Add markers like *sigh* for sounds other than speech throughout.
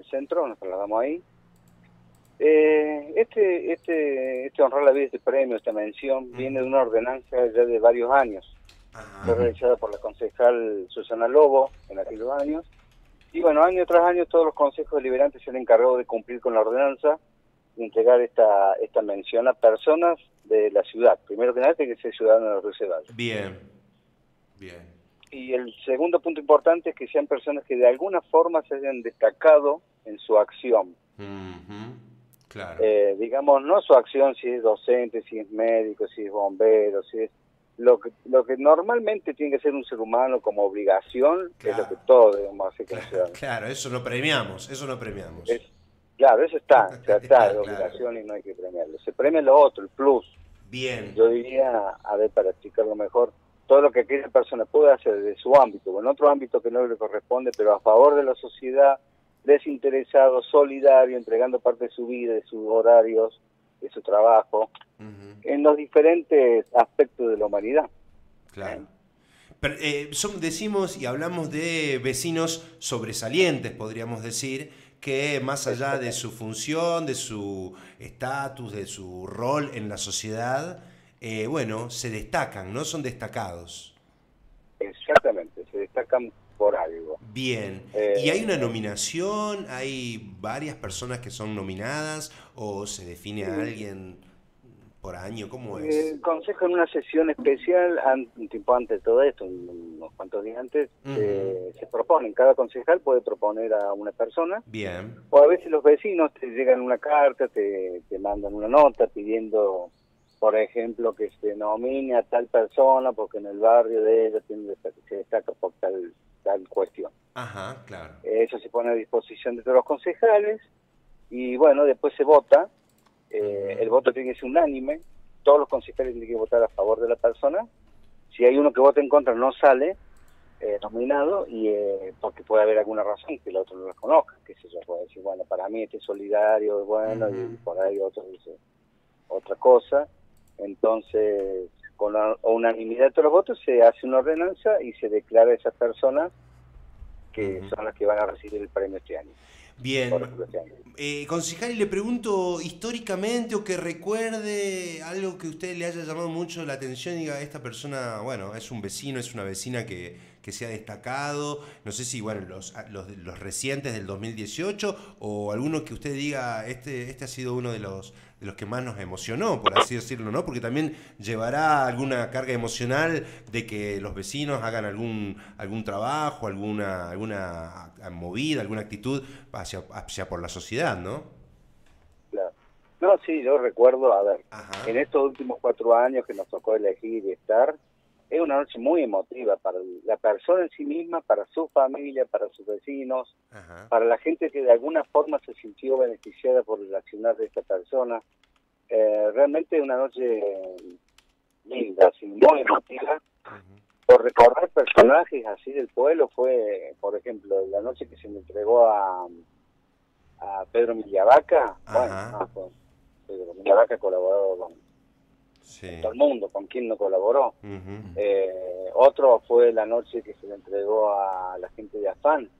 el centro, nos trasladamos ahí. Eh, este, este, este honrar la vida, este premio, esta mención, viene de una ordenanza ya de varios años. Fue realizada por la concejal Susana Lobo en aquellos años. Y bueno, año tras año todos los consejos deliberantes se han encargado de cumplir con la ordenanza y entregar esta, esta mención a personas de la ciudad. Primero que nada, tiene que ser ciudadano de Río Ceballos. Bien, bien. Y el segundo punto importante es que sean personas que de alguna forma se hayan destacado en su acción. Claro. Eh, digamos, no su acción si es docente, si es médico, si es bombero, si es lo que, lo que normalmente tiene que ser un ser humano como obligación, que es lo que todos debemos hacer claro, claro, eso no premiamos, eso no premiamos. claro, eso está, o *laughs* está de obligación y no hay que premiarlo. Se premia lo otro, el plus. Bien. Yo diría, a ver, para explicarlo mejor, todo lo que aquella persona puede hacer de su ámbito, o en otro ámbito que no le corresponde, pero a favor de la sociedad, desinteresado, solidario, entregando parte de su vida, de sus horarios, de su trabajo, en los diferentes aspectos de la humanidad. Claro. Eh, decimos y hablamos de vecinos sobresalientes, podríamos decir, que más allá de su función, de su estatus, de su rol en la sociedad, eh, bueno, se destacan, ¿no? Son destacados. Exactamente, se destacan. Bien. Eh, ¿Y hay una nominación? ¿Hay varias personas que son nominadas? ¿O se define a alguien por año? ¿Cómo es? El Consejo en una sesión especial, un tiempo antes de todo esto, unos cuantos días antes, eh, se proponen, cada concejal puede proponer a una persona. Bien. O a veces los vecinos te llegan una carta, te, te mandan una nota pidiendo, por ejemplo, que se nomine a tal persona porque en el barrio de ella tiene, se destaca por tal, tal cuestión. Ajá, claro. Eso se pone a disposición de todos los concejales y bueno, después se vota. Eh, el voto tiene que ser unánime, todos los concejales tienen que votar a favor de la persona, si hay uno que vota en contra no sale eh, nominado y eh, porque puede haber alguna razón que el otro no la conozca, que se yo, puede decir, bueno, para mí este es solidario, bueno, y por ahí otro dice otra cosa, entonces con la unanimidad de todos los votos se hace una ordenanza y se declara a esas personas que son las que van a recibir el premio este año. Bien. Eh, concejal, y le pregunto históricamente o que recuerde algo que a usted le haya llamado mucho la atención y diga, esta persona, bueno, es un vecino, es una vecina que, que se ha destacado, no sé si, bueno, los, los, los recientes del 2018 o alguno que usted diga, este, este ha sido uno de los de los que más nos emocionó, por así decirlo, ¿no? Porque también llevará alguna carga emocional de que los vecinos hagan algún, algún trabajo, alguna, alguna movida, alguna actitud hacia, hacia por la sociedad, ¿no? Claro. No, sí, yo recuerdo, a ver, en estos últimos cuatro años que nos tocó elegir y estar, es una noche muy emotiva para la persona en sí misma, para su familia, para sus vecinos, para la gente que de alguna forma se sintió beneficiada por el accionar de esta persona. Eh, realmente una noche linda, muy emotiva. Por recordar personajes así del pueblo fue, por ejemplo, la noche que se me entregó a, a Pedro Millavaca. Bueno, Pedro Millavaca colaboró con todo el mundo, con quien no colaboró. Eh, otro fue la noche que se le entregó a la gente de Afán,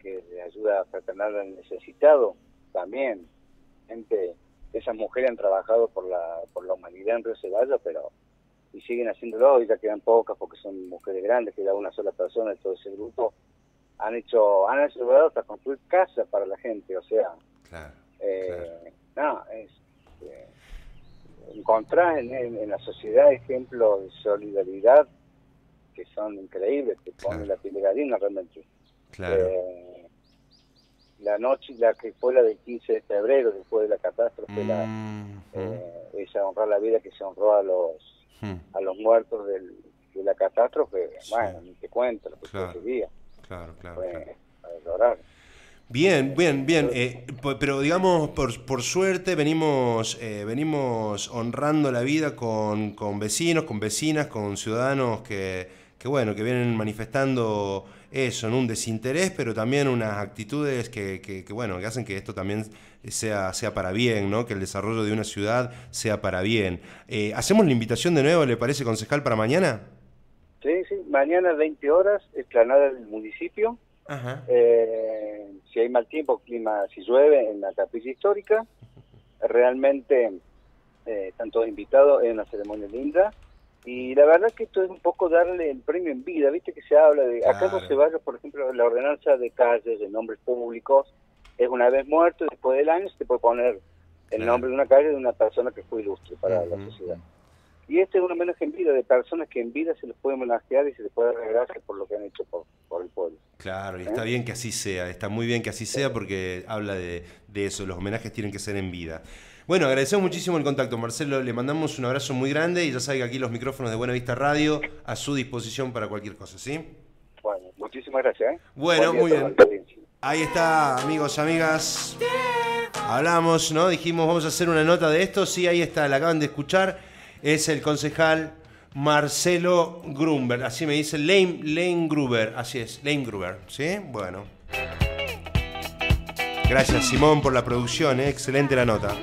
que le ayuda a fraternal al necesitado, también. Gente, esas mujeres han trabajado por la, por la humanidad en Río Ceballos, pero y siguen haciéndolo, y ya quedan pocas porque son mujeres grandes, queda una sola persona de todo ese grupo, han hecho, han ayudado hasta construir casas para la gente, o sea, eh, no, es, eh, encontrar en, la sociedad ejemplos de solidaridad que son increíbles, que ponen la piel de gallina realmente. Eh, la noche, la que fue la del 15 de febrero, después de la catástrofe, la, mm, eh, esa honrar la vida que se honró a los hmm. a los muertos del, de la catástrofe, bueno, ni te cuento lo que ese día. Claro, claro. Fue claro. Bien, bien, bien. Eh, pero digamos, por, por suerte venimos, eh, venimos honrando la vida con, con, vecinos, con vecinas, con ciudadanos que, que, bueno, que vienen manifestando eso, en un desinterés, pero también unas actitudes que, que, bueno, que hacen que esto también sea, sea para bien, ¿no? que el desarrollo de una ciudad sea para bien. Eh, ¿Hacemos la invitación de nuevo, le parece, concejal, para mañana? Sí, sí, mañana 20 horas, explanada del municipio. Eh, si hay mal tiempo, clima, si llueve en la capilla histórica, realmente eh, están todos invitados, es una ceremonia linda. Y la verdad que esto es un poco darle el premio en vida, viste que se habla de, acá no se vaya, por ejemplo, la ordenanza de calles, de nombres públicos, es una vez muerto, después del año se te puede poner el nombre de una calle de una persona que fue ilustre para la sociedad. Y este es un homenaje en vida de personas que en vida se les puede homenajear y se les puede regresar por lo que han hecho por, el pueblo. Claro, y está ¿Eh? bien que así sea, está muy bien que así sea porque habla de, de eso, los homenajes tienen que ser en vida. Bueno, agradecemos muchísimo el contacto, Marcelo. Le mandamos un abrazo muy grande y ya sabe que aquí los micrófonos de Buena Vista Radio a su disposición para cualquier cosa, ¿sí? Bueno, muchísimas gracias. ¿eh? Bueno, muy bien. Ahí está, amigos, amigas. Hablamos, ¿no? Dijimos, vamos a hacer una nota de esto. Sí, ahí está, la acaban de escuchar. Es el concejal Marcelo Grumber. Así me dice, Lane, Lane Gruber. Así es, Lane Gruber. ¿Sí? Bueno. Gracias, Simón, por la producción. ¿eh? Excelente la nota.